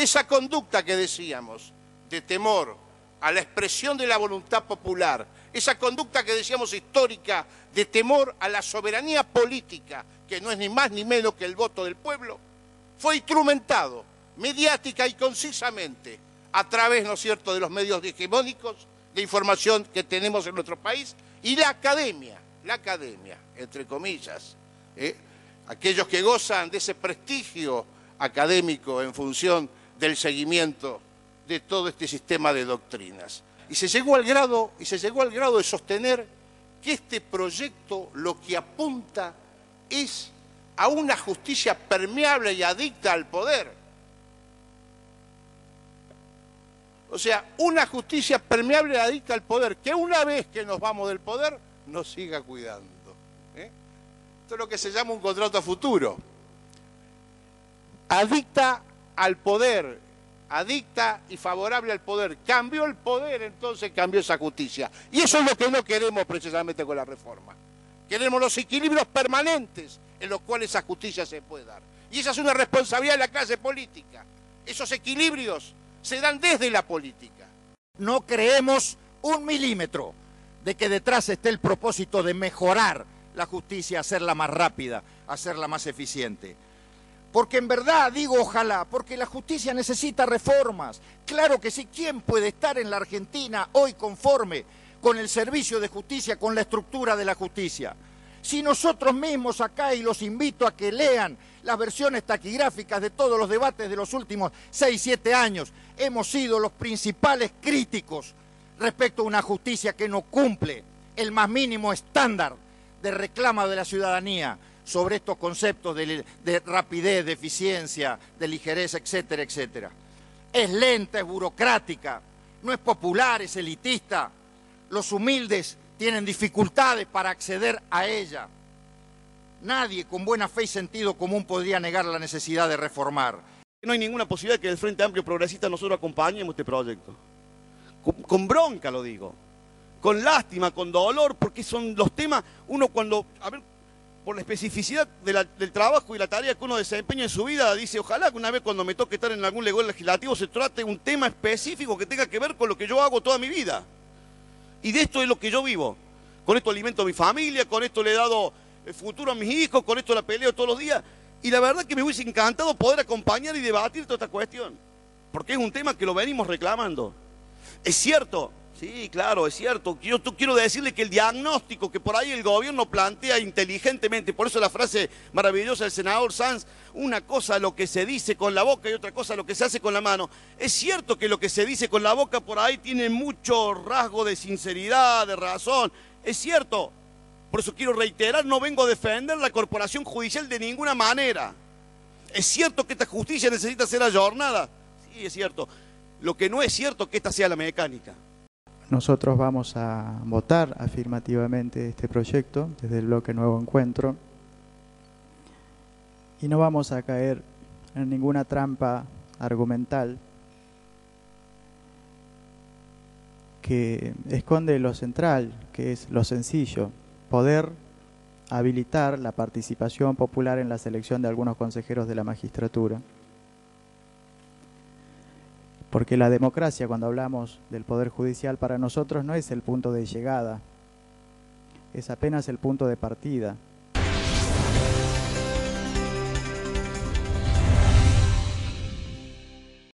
Esa conducta que decíamos, de temor a la expresión de la voluntad popular, esa conducta que decíamos histórica, de temor a la soberanía política, que no es ni más ni menos que el voto del pueblo, fue instrumentado mediática y concisamente a través, ¿no es cierto?, de los medios hegemónicos de información que tenemos en nuestro país y la academia, la academia, entre comillas, ¿eh? aquellos que gozan de ese prestigio académico en función del seguimiento de todo este sistema de doctrinas. Y se llegó al grado, y se llegó al grado de sostener que este proyecto lo que apunta es a una justicia permeable y adicta al poder. O sea, una justicia permeable y adicta al poder, que una vez que nos vamos del poder, nos siga cuidando. ¿eh? Esto es lo que se llama un contrato a futuro. Adicta al poder, adicta y favorable al poder. Cambió el poder, entonces cambió esa justicia. Y eso es lo que no queremos precisamente con la reforma. Queremos los equilibrios permanentes en los cuales esa justicia se puede dar. Y esa es una responsabilidad de la clase política. Esos equilibrios se dan desde la política. No creemos un milímetro de que detrás esté el propósito de mejorar la justicia, hacerla más rápida, hacerla más eficiente. Porque en verdad digo ojalá, porque la justicia necesita reformas. Claro que sí, ¿quién puede estar en la Argentina hoy conforme con el servicio de justicia, con la estructura de la justicia? Si nosotros mismos acá, y los invito a que lean las versiones taquigráficas de todos los debates de los últimos 6, 7 años, hemos sido los principales críticos respecto a una justicia que no cumple el más mínimo estándar de reclamo de la ciudadanía sobre estos conceptos de, rapidez, de eficiencia, de ligereza, etcétera, etcétera. Es lenta, es burocrática, no es popular, es elitista. Los humildes tienen dificultades para acceder a ella. Nadie con buena fe y sentido común podría negar la necesidad de reformar. No hay ninguna posibilidad de que el Frente Amplio Progresista nosotros acompañemos este proyecto. Con, bronca lo digo. Con lástima, con dolor, porque son los temas, uno cuando, por la especificidad del trabajo y la tarea que uno desempeña en su vida, dice, ojalá que una vez cuando me toque estar en algún legado legislativo se trate un tema específico que tenga que ver con lo que yo hago toda mi vida. Y de esto es lo que yo vivo. Con esto alimento a mi familia, con esto le he dado el futuro a mis hijos, con esto la peleo todos los días. Y la verdad que me hubiese encantado poder acompañar y debatir toda esta cuestión. Porque es un tema que lo venimos reclamando. Es cierto, sí, claro, es cierto. Yo quiero decirle que el diagnóstico que por ahí el gobierno plantea inteligentemente, por eso la frase maravillosa del senador Sanz, una cosa lo que se dice con la boca y otra cosa lo que se hace con la mano. Es cierto que lo que se dice con la boca por ahí tiene mucho rasgo de sinceridad, de razón. Es cierto, por eso quiero reiterar, no vengo a defender la corporación judicial de ninguna manera. ¿Es cierto que esta justicia necesita ser ayornada? Sí, es cierto. Lo que no es cierto es que esta sea la mecánica. Nosotros vamos a votar afirmativamente este proyecto desde el bloque Nuevo Encuentro y no vamos a caer en ninguna trampa argumental que esconde lo central, que es lo sencillo, poder habilitar la participación popular en la selección de algunos consejeros de la magistratura. Porque la democracia, cuando hablamos del Poder Judicial, para nosotros no es el punto de llegada, es apenas el punto de partida.